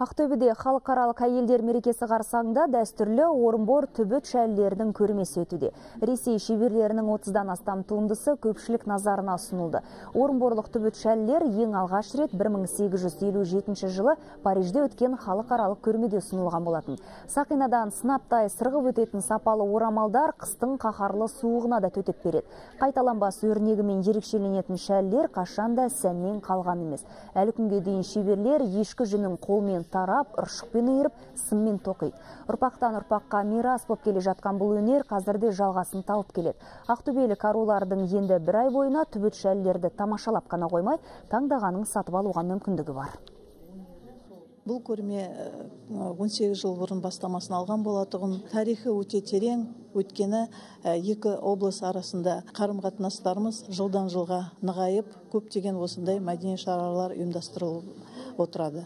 Ақтөбеде халықаралық әйелдер мерекесі қарсаңында дәстүрлі орынбор түбіт шәлілерінің көрмесі өтуде. Ресей шеберлерінің 30-дан астам туындысы көпшілік назарына ұсынылды. Орынборлық түбіт шәлілер ең алғаш рет 1857 жылы Парижде өткен халықаралық көрмеде ұсынылған болатын. Сақинадан сынаптай сырғып өтетін сапалы орамалдар қыстың қаһарлы суығына да төтеп береді. Қайталанбас өрнегімен ерекшеленетін шәлілер қашанда сәннен қалған емес. Әлі күнге дейін шеберлер ешкі жүнін қолмен тарап ұршықпен үйіріп сыммен тоқиды. Ұрпақтан ұрпаққа мирас болып келе жатқан бұл өнер қазірде жалғасын тауып келеді. Ақтөбелік арулардың енді бір ай бойына түбіт шәлілерді тамашалап қана қоймай таңдағанын сатып алуға мүмкіндігі бар. Бұл көрме 18 жыл бұрын бастамасын алған болатұғын. Тарихы өте терең өйткені екі облыс арасында қарым қатынастарымыз жылдан жылға нығайып көптеген осындай мәдени шаралар ұйымдастырылып отырады.